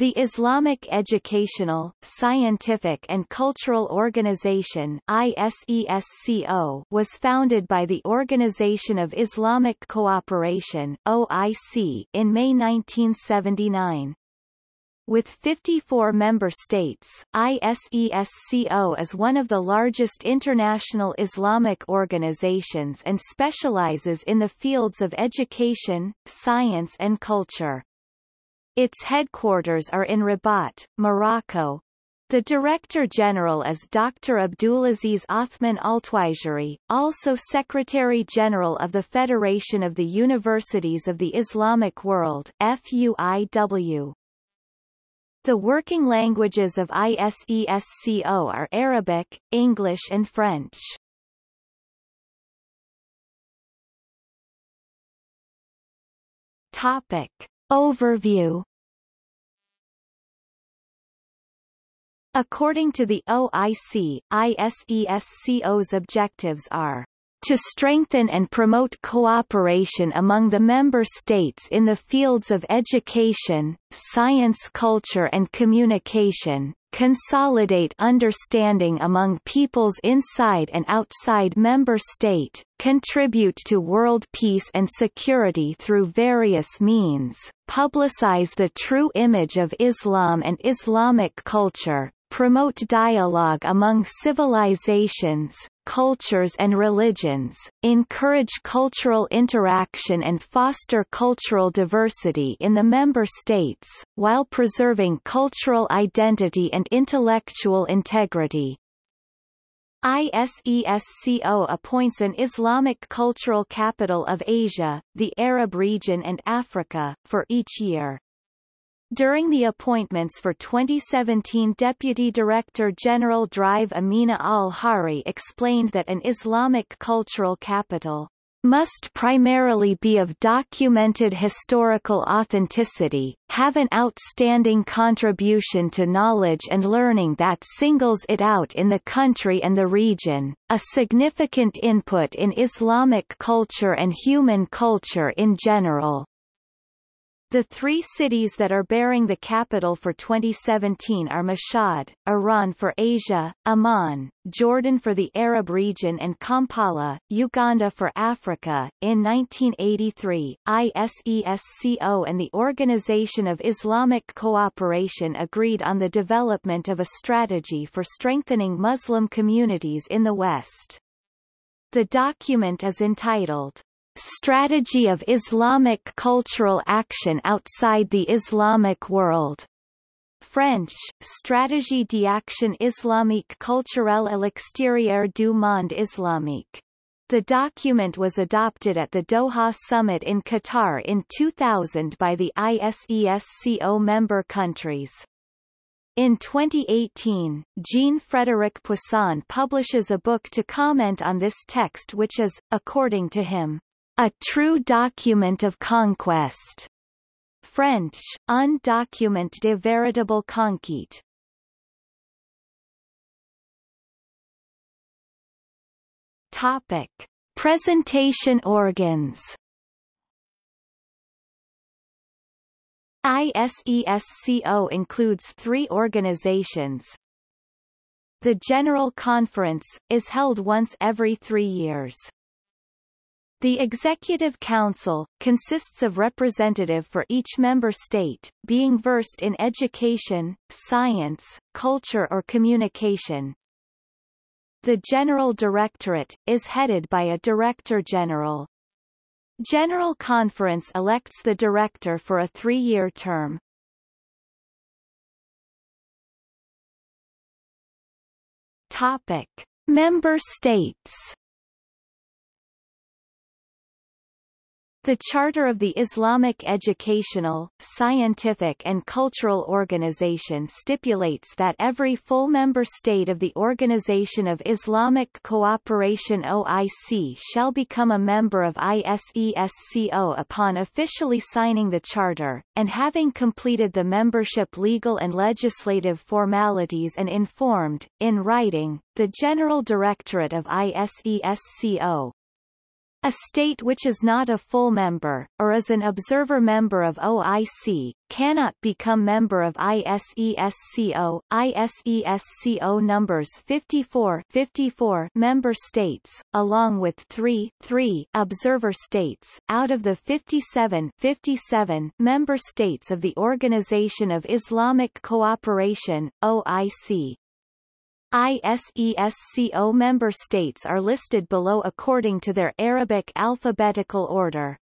The Islamic Educational, Scientific and Cultural Organization ISESCO was founded by the Organization of Islamic Cooperation OIC in May 1979. With 54 member states, ISESCO is one of the largest international Islamic organizations and specializes in the fields of education, science and culture. Its headquarters are in Rabat, Morocco. The Director General is Dr. Abdulaziz Othman Altwaijri, also Secretary General of the Federation of the Universities of the Islamic World FUIW. The working languages of ISESCO are Arabic, English and French. Topic. Overview According to the OIC, ISESCO's objectives are to strengthen and promote cooperation among the member states in the fields of education, science culture and communication, consolidate understanding among peoples inside and outside member state, contribute to world peace and security through various means, publicize the true image of Islam and Islamic culture, promote dialogue among civilizations, cultures and religions, encourage cultural interaction and foster cultural diversity in the member states, while preserving cultural identity and intellectual integrity. ISESCO appoints an Islamic cultural capital of Asia, the Arab region and Africa, for each year. During the appointments for 2017 Deputy Director General Drive Amina al-Hajri explained that an Islamic cultural capital must primarily be of documented historical authenticity, have an outstanding contribution to knowledge and learning that singles it out in the country and the region, a significant input in Islamic culture and human culture in general, the three cities that are bearing the capital for 2017 are Mashhad, Iran for Asia, Amman, Jordan for the Arab region and Kampala, Uganda for Africa. In 1983, ISESCO and the Organization of Islamic Cooperation agreed on the development of a strategy for strengthening Muslim communities in the West. The document is entitled Strategy of Islamic Cultural Action Outside the Islamic World. French, Stratégie d'action islamique culturelle à l'extérieur du monde islamique. The document was adopted at the Doha Summit in Qatar in 2000 by the ISESCO member countries. In 2018, Jean-Frédéric Poisson publishes a book to comment on this text which is, according to him, a true document of conquest. French, un document de véritable conquête. Topic. Presentation organs ISESCO includes three organizations. The General Conference, is held once every three years. The Executive Council, consists of representative for each member state, being versed in education, science, culture or communication. The General Directorate, is headed by a Director General. General Conference elects the Director for a three-year term. Topic. Member States The Charter of the Islamic Educational, Scientific and Cultural Organization stipulates that every full member state of the Organization of Islamic Cooperation OIC shall become a member of ISESCO upon officially signing the charter, and having completed the membership legal and legislative formalities and informed, in writing, the General Directorate of ISESCO, A state which is not a full member, or is an observer member of OIC, cannot become member of ISESCO. ISESCO numbers 54, 54 member states, along with 3, 3 observer states, out of the 57, 57 member states of the Organization of Islamic Cooperation, OIC. ISESCO member states are listed below according to their Arabic alphabetical order.